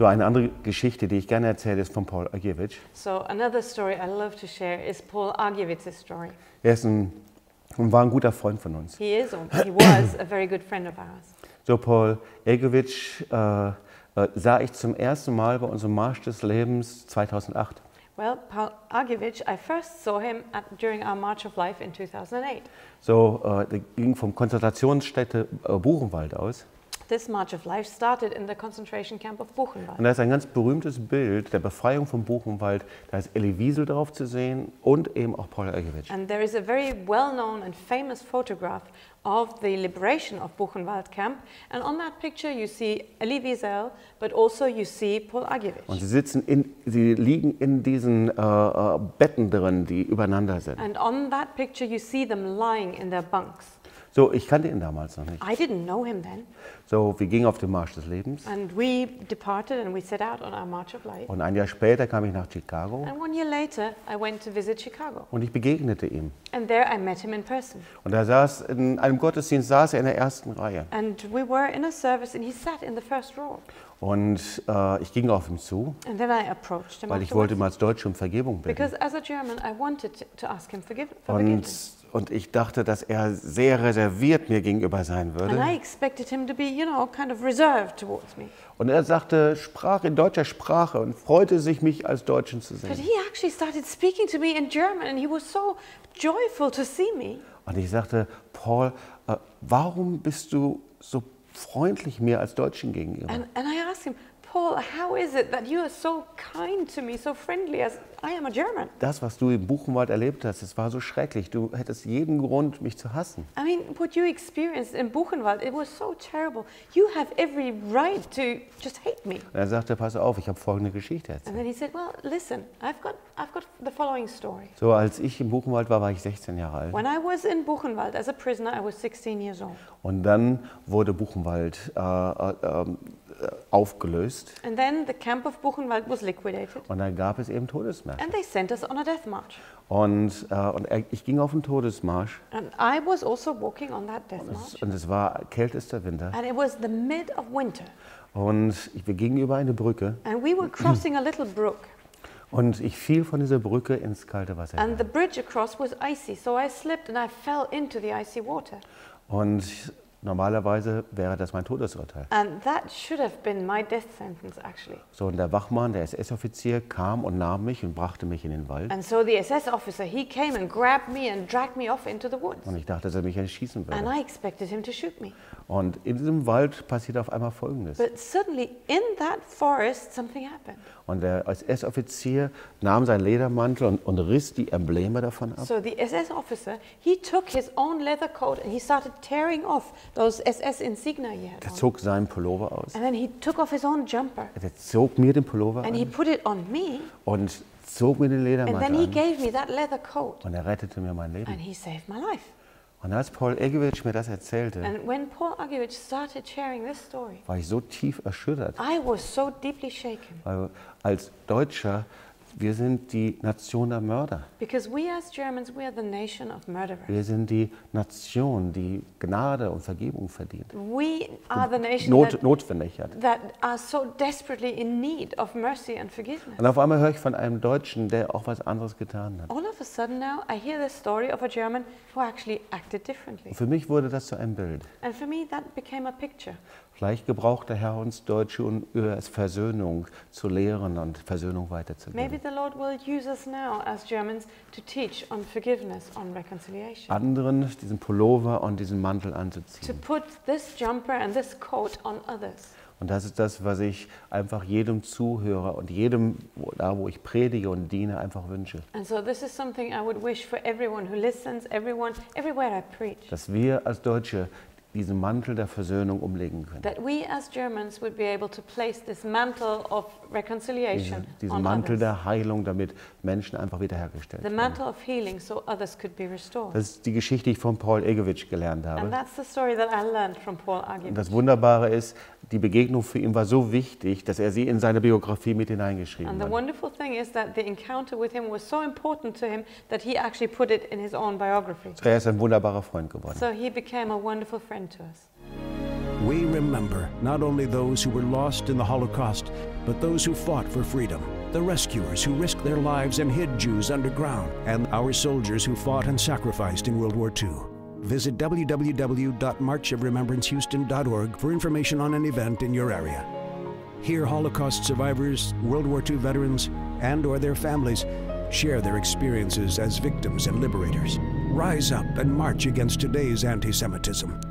So eine andere Geschichte, die ich gerne erzähle, ist von Paul Agiewicz. So another story I love to share is Paul Agiewicz's story. Er ist ein, und war ein guter Freund von uns. He is, or he was, a very good friend of ours. So Paul Agiewicz äh, äh, sah ich zum ersten Mal bei unserem Marsch des Lebens 2008. Well, Paul Agiewicz, I first saw him at, during our March of Life in 2008. So, äh, der ging vom Konzentrationsstätte äh, Buchenwald aus. This March of Life started in the concentration camp of Und Buchenwald. da ist ein ganz berühmtes Bild der Befreiung von Buchenwald. Da ist Elie Wiesel drauf zu sehen und eben auch Paul. And there is a very well-known and famous photograph of the liberation of Buchenwald camp. And on that picture you see Elie Wiesel, but also you see Paul Und Agiewicz. sie sitzen in, sie liegen in diesen äh, äh, Betten drin, die übereinander sind. And on that picture you see them lying in their bunks. So, ich kannte ihn damals noch nicht. I didn't know him then. So, wir gingen auf den Marsch des Lebens. And we departed and we set out on our March of Life. Und ein Jahr später kam ich nach Chicago And one year later, I went to visit Chicago. und ich begegnete ihm. And there I met him in person. Und er saß in einem Gottesdienst, saß er in der ersten Reihe. And we were in a service and he sat in the first row. Und äh, ich ging auf ihn zu, And then I approached him weil ich wollte ihm als Deutsche um Vergebung bitten. Because as a German, I wanted to- to ask him forgive, for forgiveness. Und, und ich dachte, dass er sehr reserviert mir gegenüber sein And I würde. expected him to be, you know, kind of reserved towards me. Und er sagte, sprach in deutscher Sprache und freute sich, mich als Deutschen zu sehen. he actually started speaking to me in German and he was so joyful to see me. Und ich sagte, Paul, äh, warum bist du so freundlich mir als Deutschen gegenüber? And, and I asked him, Paul, how is it that you are so kind to me, so friendly, as I am a German? Das, was du im Buchenwald erlebt hast, das war so schrecklich. Du hättest jeden Grund, mich zu hassen. I mean, what you experienced in Buchenwald, it was so terrible. You have every right to just hate me. Und er sagte, pass auf, ich habe folgende Geschichte erzählt. And then he said, well, listen, I've got, I've got the following story. So, als ich im Buchenwald war, war ich 16 Jahre alt. When I was in Buchenwald as a prisoner, I was 16 years old. Und dann wurde Buchenwald äh, äh, ähm, äh, aufgelöst. And then the camp of Buchenwald was liquidated. Und dann gab es eben Todesmärsche. And they sent us on a death march. Und, äh, und ich ging auf den Todesmarsch. And I was also walking on that death march. und es war kältester Winter. And it was the mid of winter. Und ich, wir gingen über eine Brücke. And we were crossing a little brook. Und ich fiel von dieser Brücke ins kalte Wasser. And the bridge across was icy. So I slipped and I fell into the icy water. Und normalerweise wäre das mein Todesurteil. And that should have been my death sentence, actually. So, und der Wachmann, der SS-Offizier, kam und nahm mich und brachte mich in den Wald. And so the SS officer, he came and grabbed me and dragged me off into the woods. Und ich dachte, dass er mich erschießen And würde. I expected him to shoot me. Und in diesem Wald passierte auf einmal Folgendes. But suddenly, in that forest, something happened. Und der SS-Offizier nahm seinen Ledermantel und, und riss die Embleme davon ab. So the SS officer, he took his own leather coat and he started tearing off those SS insignia he had Der on. zog seinen Pullover aus. And then he took off his own jumper Der zog mir den Pullover and he an put it on me. und zog mir den And then Ledermantel he an. gave me that leather coat Und er rettete mir mein and Leben. he saved my life. Und als Paul Egewitsch mir das erzählte, And when Paul started sharing this story, war ich so tief erschüttert. I was so deeply shaken Weil als Deutscher, wir sind die Nation der Mörder. because we as Germans, we are the nation of murderers. Wir sind die Nation, die Gnade und Vergebung verdient. We are the nation Not, that, notwendig hat. that are so desperately in need of mercy and forgiveness. Und auf einmal höre ich von einem Deutschen, der auch was anderes getan hat. All of a sudden now, I hear the story of a German who actually acted differently. Und für mich wurde das zu einem Bild. And for me, that became a picture. Vielleicht gebraucht der Herr uns Deutsche, um über Versöhnung zu lehren und Versöhnung Maybe weiterzugeben. the Lord will use us now as Germans to teach on forgiveness, on reconciliation. Anderen diesen Pullover und diesen Mantel To anzuziehen. put this jumper and this coat on others. Und das ist das, was ich einfach jedem Zuhörer und jedem, da wo ich predige und diene, einfach wünsche. And so this is something I would wish for everyone who listens, everyone, everywhere I preach. Dass wir als Deutsche diesen Mantel der Versöhnung umlegen können. That we as Germans would be able to place this mantle of reconciliation Diesen, diesen on Mantel others. der Heilung, damit Menschen einfach wiederhergestellt The werden. mantle of healing so others could be restored. Das ist die Geschichte, die ich von Paul Egewitsch gelernt And habe. that's the story that I learned from Paul Und Agievich. das Wunderbare ist, die Begegnung für ihn war so wichtig, dass er sie in seine Biografie mit hineingeschrieben And the hat. wonderful thing is that the encounter with him was so important to him that he actually put it in his own biography. Er ist ein wunderbarer Freund geworden. So he became a wonderful friend to us. we remember not only those who were lost in the Holocaust, but those who fought for freedom, the rescuers who risked their lives and hid Jews underground, and our soldiers who fought and sacrificed in World War II. Visit www.marchofremembrancehouston.org for information on an event in your area. Here, Holocaust survivors, World War II veterans, and or their families share their experiences as victims and liberators. Rise up and march against today's anti-Semitism.